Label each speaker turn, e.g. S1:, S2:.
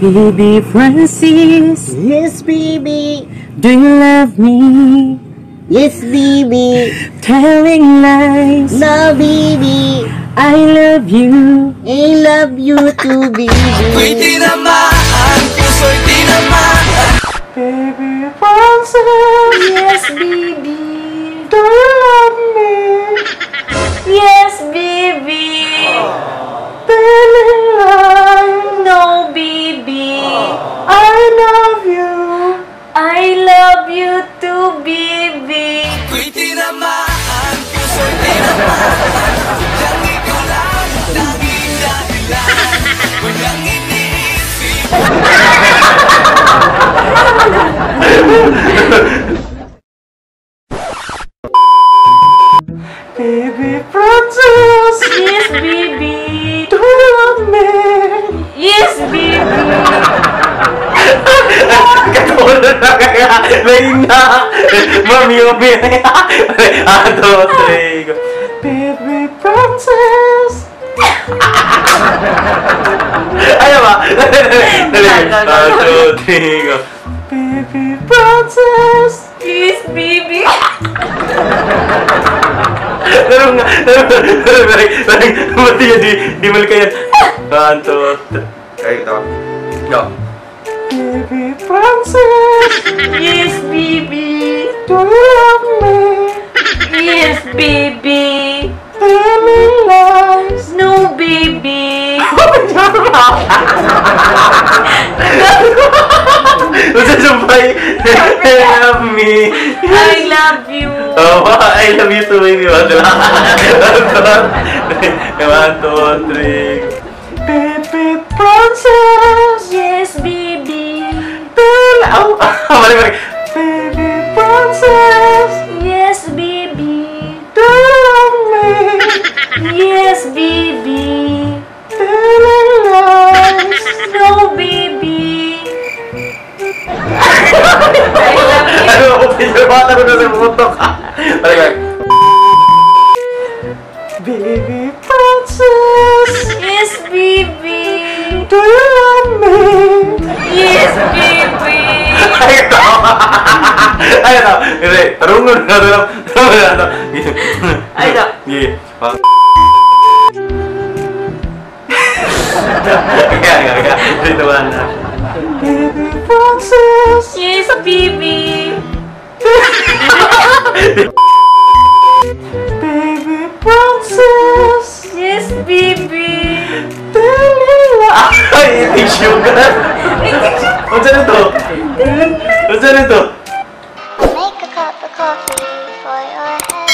S1: Baby Francis,
S2: Yes, baby.
S1: do you love me?
S2: Yes, baby.
S1: Telling lies,
S2: No, baby.
S1: I love you.
S2: I love you too, baby.
S3: Ako'y tinamaan, puso'y tinamaan
S1: Baby Francis,
S4: Yes, baby.
S1: do you love me?
S4: Yes, baby.
S5: Katulad na kaya. Lain na. Mami, mami. Ato, three, go.
S1: Baby Francis,
S5: Ayaw ba? Dali, One, two, three, go.
S1: Baby Francis,
S4: Yes, baby.
S5: Laro nga. Laro nga. Laro nga. Mati yan. Di, di mali ka yan. One, two, three. Ay, ito. Go.
S1: Baby Francis,
S4: Yes, baby.
S1: do you love me?
S4: Yes, baby.
S5: Usa sumpay. Love me.
S4: I love you.
S5: Oh, I love you too, baby. One, two, One, two, three.
S1: Baby Francis,
S4: I love you.
S5: Ano, open your mata ko na sa putok. Mali, mali.
S1: Baby Francis,
S4: Yes, baby.
S1: do you love me?
S4: Yes, baby.
S5: Ay, ito. Ay, ito. Hindi, tarungan na, tarungan. Tarungan na.
S4: Ay, ito.
S5: Sige. Pa- Kaya, kaya, kaya.
S1: Francis,
S4: Yes, baby.
S1: baby Francis,
S4: Yes, baby.
S1: lies.
S5: Ay, eating sugar. Ano na to? Ano na to?
S6: Make a cup of coffee for your head.